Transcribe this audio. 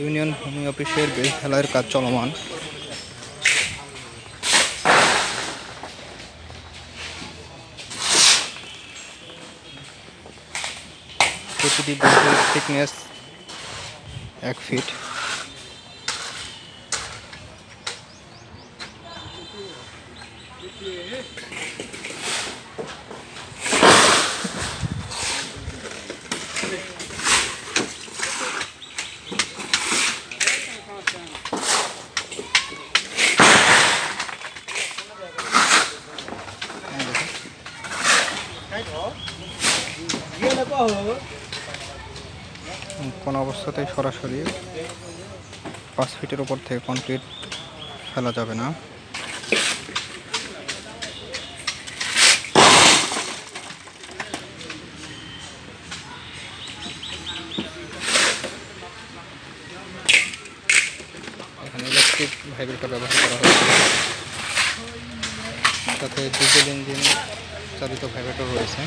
Union ভূমি অফিসের বেশ খেলার কাজ চলমান। প্রতিটি থিকনেস এক ফিট কোনো অবস্থাতেই সরাসরি পাঁচ ফিটের উপর থেকে কনক্রিট ফেলা যাবে না। ইলেকট্রিক ব্যবহার করা হয়েছে। সাথে ডিজেল ইঞ্জিন চালিত ভাইব্রেটর রয়েছে।